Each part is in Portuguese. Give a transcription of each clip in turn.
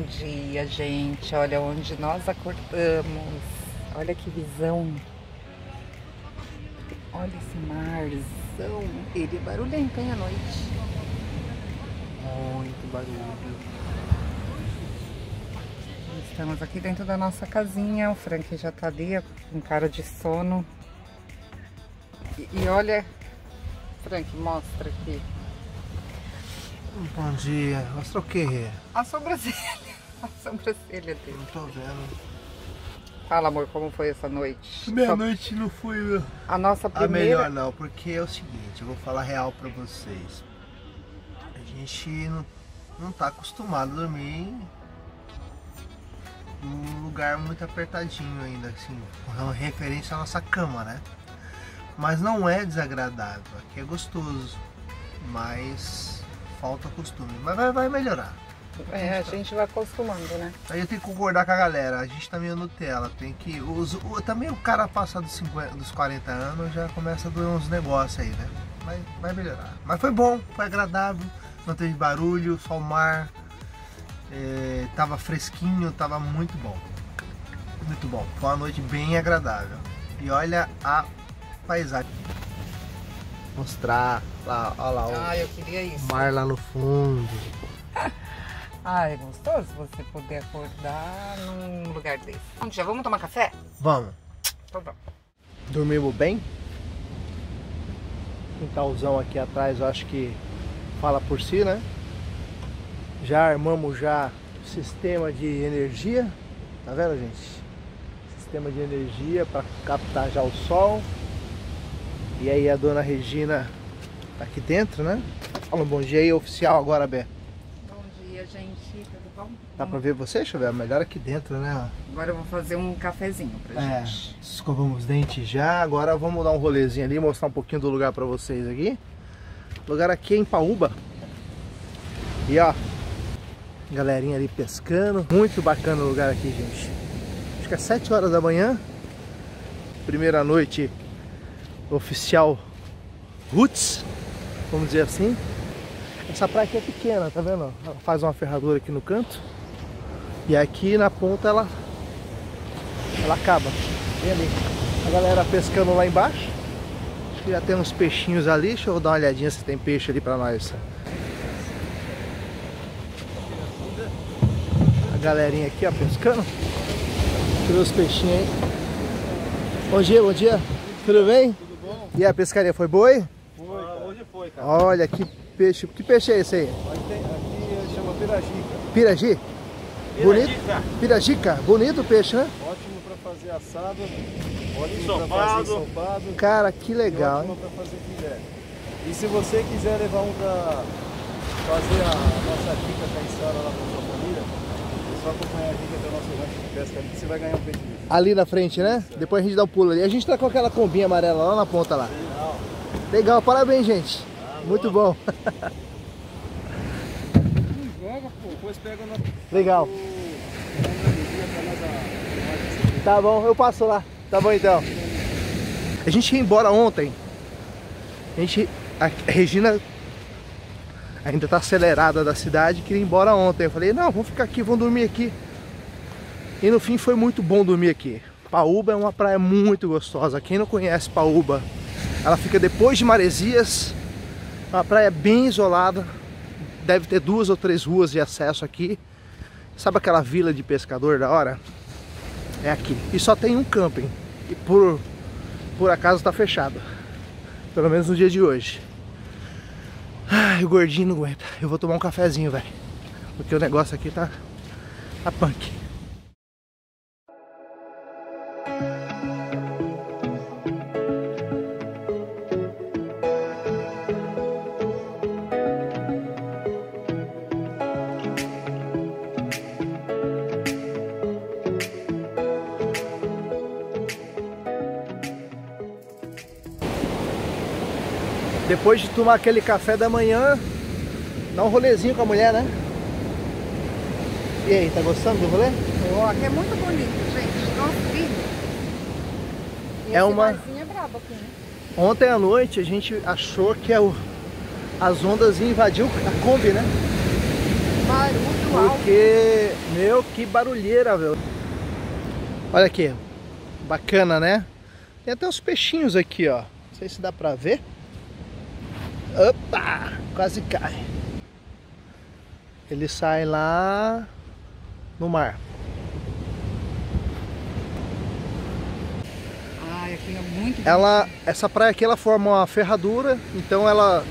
dia, gente. Olha onde nós acordamos. Olha que visão. Olha esse marzão. Ele é barulhento, hein, à noite. Muito barulho. Estamos aqui dentro da nossa casinha. O Frank já tá ali com cara de sono. E, e olha, Frank, mostra aqui. Bom dia. Mostra o quê? A sobrancelha. A sobrancelha dele. Não tô vendo. Fala, amor, como foi essa noite? Minha Só- noite não foi meu. A nossa A primeira... melhor não, porque é o seguinte, eu vou falar real pra vocês. A gente não, não tá acostumado a dormir num lugar muito apertadinho ainda, assim, com referência à nossa cama, né? Mas não é desagradável, aqui é gostoso, mas falta costume. Mas vai, vai melhorar. É, a gente vai acostumando, né? Aí eu tenho que concordar com a galera, a gente tá meio Nutella, tem que. Os, o- também o cara passa dos, 50, dos 40 anos já começa a doer uns negócios aí, né? Mas vai melhorar. Mas foi bom, foi agradável, não teve barulho, só o mar. é, tava fresquinho, tava muito bom. Muito bom. Foi uma noite bem agradável. E olha a paisagem. Mostrar lá, olha lá o Ah, eu queria isso. mar lá no fundo. Ah, é gostoso você poder acordar num lugar desse. Onde já vamos tomar café? Vamos. Então vamos. Dormimos bem. Quintalzão aqui atrás, eu acho que fala por si, né? Já armamos já o sistema de energia. Tá vendo, gente? Sistema de energia para captar já o sol. E aí a dona Regina tá aqui dentro, né? Fala um bom dia aí, oficial agora, Bé. Dia, gente. Tudo bom? Dá pra ver você? Deixa eu ver. Melhor aqui dentro, né? Agora eu vou fazer um cafezinho pra É, gente. escovamos os dentes já. Agora vamos dar um rolezinho ali, mostrar um pouquinho do lugar pra vocês aqui. O lugar aqui é em Paúba. E ó, galerinha ali pescando. Muito bacana o lugar aqui, gente. Acho que é 7 horas da manhã. Primeira noite oficial Roots, vamos dizer assim. Essa praia aqui é pequena, tá vendo? Ela faz uma ferradura aqui no canto. E aqui na ponta ela ela acaba. Vem ali. A galera pescando lá embaixo. Acho que já tem uns peixinhos ali. Deixa eu dar uma olhadinha se tem peixe ali pra nós. A galerinha aqui, ó, pescando. Deixa os peixinhos aí. Bom dia, bom dia. Tudo bem? Tudo bom? E a pescaria foi boa? hein? Foi, hoje foi, cara. Olha que peixe. Que peixe é esse aí? Aqui, chama pirajica. Piragi? Bonito? Pirajica? Bonito o peixe, né? Ótimo pra fazer assado, ótimo Ensopado. pra fazer ensopado. Cara, que legal, e pra fazer filé. E se você quiser levar um pra fazer a nossa dica caiçara lá pra sua família, é só acompanhar a dica do nosso rancho de pesca ali que você vai ganhar um peixe. Ali na frente, né? Depois a gente dá um pulo ali. A gente tá com aquela combinha amarela lá na ponta lá. Legal, parabéns, gente. Muito bom. Legal. Tá bom, eu passo lá. Tá bom então. A gente ia embora ontem. A gente. A Regina ainda tá acelerada da cidade, queria ir embora ontem. Eu falei, não, vamos ficar aqui, vamos dormir aqui. E no fim foi muito bom dormir aqui. Paúba é uma praia muito gostosa. Quem não conhece Paúba, ela fica depois de Maresias. É uma praia bem isolada. Deve ter duas ou três ruas de acesso aqui. Sabe aquela vila de pescador da hora? É aqui. E só tem um camping. E por, por acaso tá fechado. Pelo menos no dia de hoje. Ai, o gordinho não aguenta. Eu vou tomar um cafezinho, velho. Porque o negócio aqui tá, tá punk. Depois de tomar aquele café da manhã, dá um rolezinho com a mulher, né? E aí, tá gostando do rolê? Ó, aqui é muito bonito, gente. Nossa, lindo. É uma- é brabo aqui, né? Ontem à noite a gente achou que é o- as ondas o- a Kombi, né? barulho alto. Porque, meu, que barulheira, velho. Olha aqui, bacana, né? Tem até os peixinhos aqui, ó. Não sei se dá pra ver. Opa, quase cai. Ele sai lá no mar. Ai, aqui é muito Ela, essa praia aqui, ela forma uma ferradura, então ela,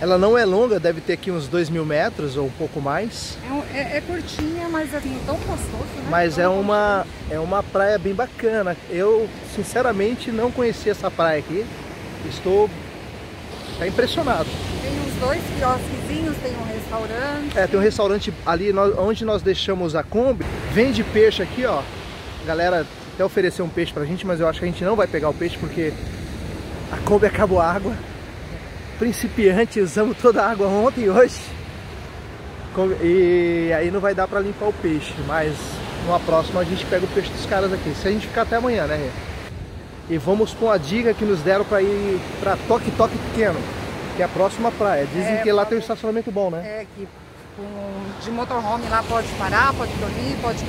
ela não é longa, deve ter aqui uns 2 mil metros ou um pouco mais. É, é- é curtinha, mas assim, é tão gostoso, né? Mas Tão é uma, é uma praia bem bacana. Eu, sinceramente, não conhecia essa praia aqui. Estou tá impressionado. Tem uns dois quiosquezinhos, tem um restaurante. É, tem um restaurante ali nós- onde nós deixamos a Kombi. Vende peixe aqui, ó. A galera até ofereceu um peixe pra gente, mas eu acho que a gente não vai pegar o peixe porque a Kombi acabou a água. Principiante, usamos toda a água ontem e hoje. E aí não vai dar pra limpar o peixe, mas numa próxima a gente pega o peixe dos caras aqui. Se a gente ficar até amanhã, né, Rê? E vamos com a dica que nos deram pra ir pra Toque Toque Pequeno, que é a próxima praia. Dizem É, que lá tem um estacionamento bom, né? É que com- de motorhome lá pode parar, pode dormir, pode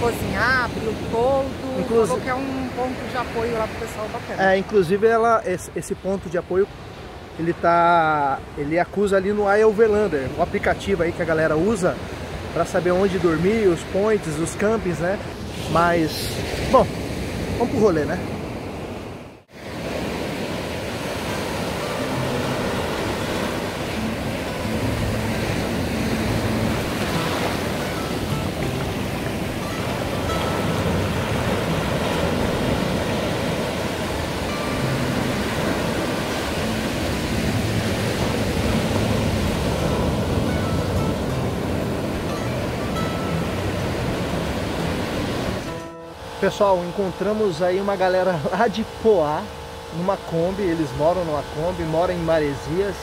cozinhar, abrir o toldo. Inclusive- que é um ponto de apoio lá pro pessoal bacana. É, inclusive ela, esse, esse ponto de apoio, ele tá. Ele acusa ali no iOverlander, o aplicativo aí que a galera usa para saber onde dormir, os points, os campings, né? Mas, bom, vamos pro rolê, né? Pessoal, encontramos aí uma galera lá de Poá, numa Kombi, eles moram numa Kombi, moram em Maresias.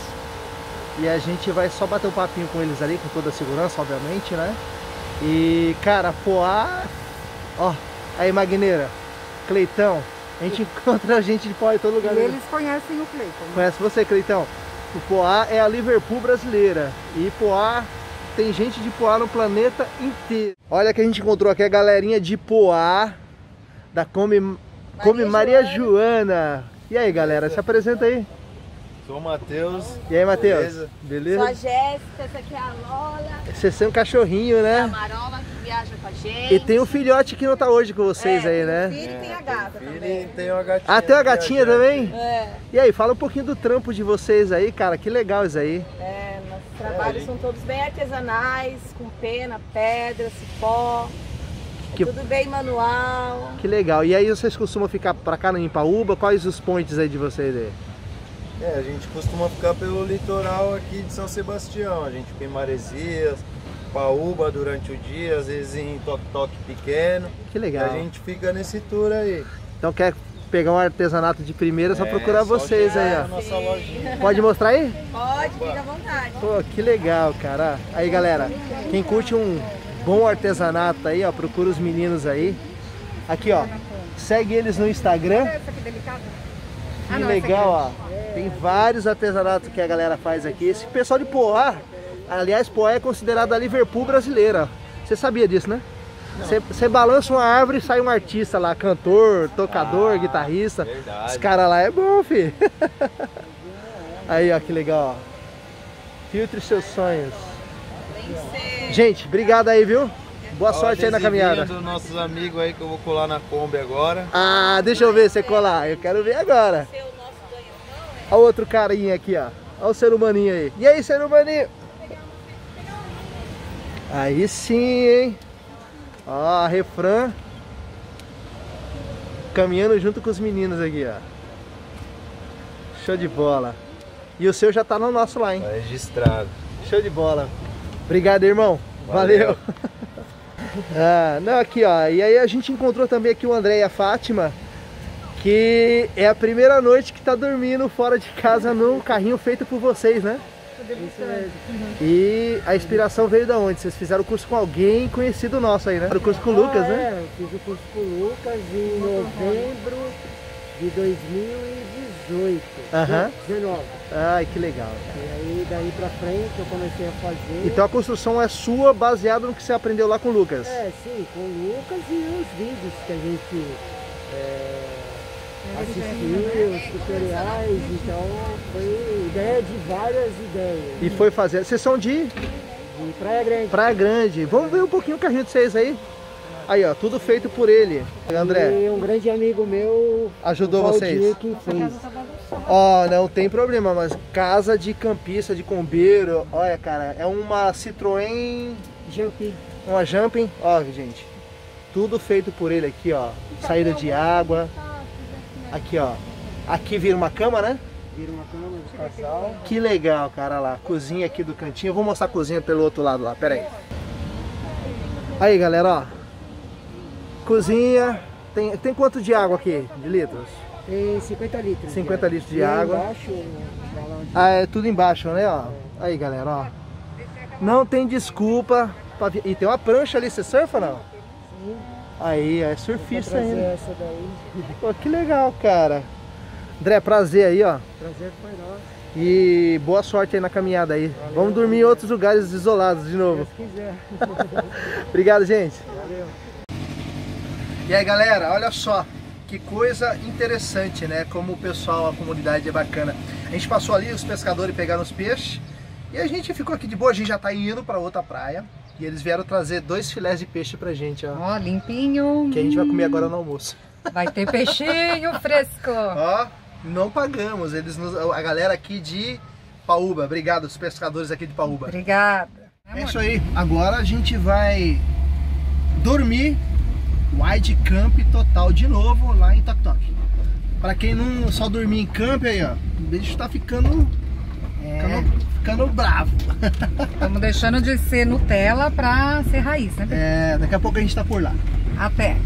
E a gente vai só bater um papinho com eles ali, com toda a segurança, obviamente, né? E, cara, Poá... Ó, aí Magneira, Cleitão, a gente encontra gente de Poá em todo lugar. E eles conhecem o Cleiton. né? Conhece você, Cleitão? O Poá é a Liverpool brasileira. E Poá tem gente de Poá no planeta inteiro. Olha que a gente encontrou aqui a galerinha de Poá, da Come, Come Maria Joana. E aí, galera, se apresenta aí. Sou o Matheus. E aí, Matheus? Beleza? Beleza? Sou a Jéssica, essa aqui é a Lola, Vocês são um cachorrinho, a né? Marola que viaja com a gente. E tem um filhote que não tá hoje com vocês É, aí, tem o né? filho e tem a gata Filho também. e tem uma gatinha. Ah, tem uma gatinha viajante. também? É, E aí, fala um pouquinho do trampo de vocês aí, cara. Que legal isso aí. é, nossos trabalhos são todos bem artesanais, com pena, pedra, cipó. Que- Tudo bem manual. Que legal. E aí vocês costumam ficar pra cá no Ipaúba? Quais os points aí de vocês aí? É, a gente costuma ficar pelo litoral aqui de São Sebastião. A gente fica em Maresias, Paúba durante o dia, às vezes em toque-toque pequeno. Que E legal. a gente fica nesse tour aí. Então quer pegar um artesanato de primeira, é só É, procurar só vocês aí, na ó. nossa lojinha. Pode mostrar aí? Pode, fica à vontade. Pô, que legal, cara. Aí, galera, quem curte um bom artesanato aí, ó, procura os meninos aí. Aqui, ó. Segue eles no Instagram. Olha essa que delicada. Que Ah, legal, aqui ó. Tem vários artesanatos que a galera faz aqui. Esse pessoal de Poá, aliás, Poá é considerada a Liverpool brasileira. Você sabia disso, né? Você, balança uma árvore e sai um artista lá, cantor, tocador, guitarrista. verdade. Os caras lá é bom, filho. Aí, ó, que legal, ó. Filtre seus sonhos. Gente, obrigado aí, viu? Boa Ó, sorte aí na caminhada. dos nossos amigos aí que eu vou colar na Kombi agora. Ah, deixa eu ver você colar. Eu quero ver agora. Ser o nosso ganhador, Olha o outro carinha aqui, ó. Olha o ser humaninho aí. E aí, ser humaninho? Aí sim, hein? Ó, a refrã. Caminhando junto com os meninos aqui, ó. Show de bola. E o seu já tá no nosso lá, hein? Tá registrado. Show de bola. Obrigado, irmão. Valeu. Valeu. Ah, não, aqui, ó. E aí a gente encontrou também aqui o André e a Fátima, que é a primeira noite que tá dormindo fora de casa no carrinho feito por vocês, né? E a inspiração veio da onde? Vocês fizeram o curso com alguém conhecido nosso aí, né? O curso com o Lucas, Ah, né? É, eu fiz o curso com o Lucas em novembro de 2018. Aham. 19. Ai, que legal. E aí daí pra frente eu comecei a fazer. Então a construção é sua baseada no que você aprendeu lá com o Lucas. É, sim, com o Lucas e os vídeos que a gente é, assistiu, os tutoriais, então foi ideia de várias ideias. E foi fazer. Vocês são de De Praia Grande. Praia Grande. Vamos ver um pouquinho o carrinho de vocês aí. Aí, ó, tudo feito por ele. André, E um grande amigo meu Ajudou vocês? que fez. ó, não tem problema, mas casa de campista, de combeiro, olha, cara, é uma Citroën, Jumping. uma Jumping, ó, gente, tudo feito por ele aqui, ó, saída de água, aqui, ó, aqui vira uma cama, né? Vira uma cama de casal. Que legal, cara, lá, cozinha aqui do cantinho, eu vou mostrar a cozinha pelo outro lado lá, pera aí. Aí, galera, ó, cozinha, tem, tem quanto de água aqui, de litros? Tem 50 litros. 50 litros de água. Embaixo, Ah, é tudo embaixo, né, ó. Aí, galera, ó. Não tem desculpa. pra E tem uma prancha ali, você surfa não? Sim. Aí, é surfista ainda. essa daí. Pô, que legal, cara. André, prazer aí, ó. Prazer foi nosso. E boa sorte aí na caminhada aí. Vamos dormir em outros lugares isolados de novo. Se quiser. Obrigado, gente. Valeu. E aí, galera, olha só. Que coisa interessante, né? Como o pessoal, a comunidade é bacana. A gente passou ali, os pescadores pegaram os peixes. E a gente ficou aqui de boa. A gente já tá indo pra outra praia. E eles vieram trazer dois filés de peixe pra gente, ó. Ó, limpinho. Que a gente vai comer agora no almoço. Vai ter peixinho fresco. Ó, não pagamos. Eles nos- a galera aqui de Paúba. Obrigado, os pescadores aqui de Paúba. Obrigada. É isso aí. Agora a gente vai dormir wide camp total de novo lá em Tok Tok. Pra quem não só dormir em camp aí, ó, o bicho tá ficando, ficando, ficando bravo. Estamos deixando de ser Nutella pra ser raiz, né? É, daqui a pouco a gente tá por lá. Até.